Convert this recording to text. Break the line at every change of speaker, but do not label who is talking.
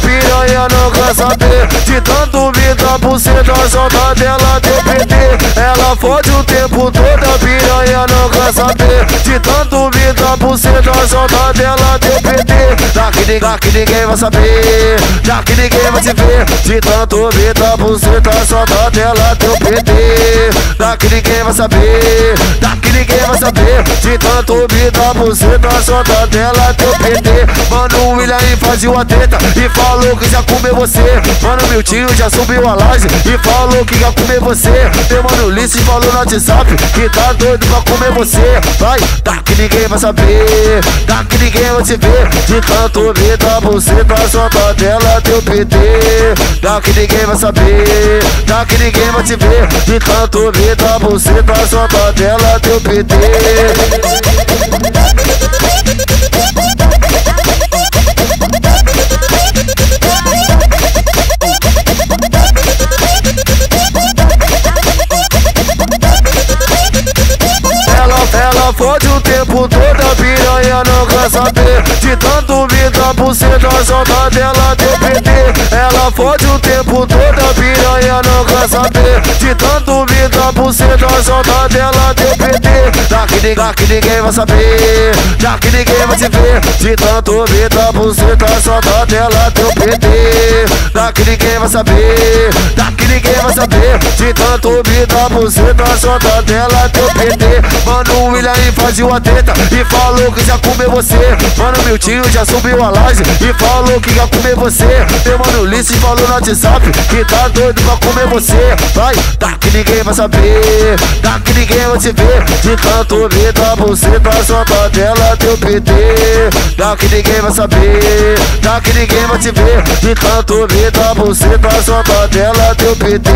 piranha não saber De tanto vida buceta solta dela deu PT Ela fode o tempo todo, a piranha não saber De tanto vida buceta solta dela deu PT Daqui, daqui ninguém vai saber Daqui ninguém vai te ver De tanto vida buceta solta dela deu PT Daqui ninguém vai saber Daqui ninguém vai saber De tanto vida buceta solta dela deu PT Mano, o William fazia a treta E falou que já comeu você. Mano, meu tio já subiu a laje E falou que ia comer você. Meu mano, Ulisses falou no WhatsApp Que tá doido pra comer você. Vai, daqui ninguém vai saber Daqui ninguém vai te ver. De tanto vida você tá solta dela teu PT Daqui ninguém vai saber Daqui ninguém vai te ver. De tanto vida você tá solta dela teu PT Ela fode o tempo todo, piranha não quer saber. De tanto vida buceta solta dela deu PT Ela fode o tempo todo, piranha não quer saber De tanto vida buceta solta dela deu PT Daqui, daqui ninguém vai saber. Daqui ninguém vai te ver. De tanto vida buceta solta dela deu PT ninguém vai saber Daqui ninguém vai saber De tanto vida buceta solta dela deu PT Mano, o William fazia a treta E falou que já comeu você. Mano, meu tio já subiu a laje E falou que ia comer você. Meu mano, Ulisses falou no WhatsApp Que tá doido pra comer você. Vai, daqui ninguém vai saber Daqui ninguém vai te ver. De tanto vida você tá solta dela teu PT Daqui ninguém vai saber Daqui ninguém vai te ver. De tanto vida você tá a dela, teu PT.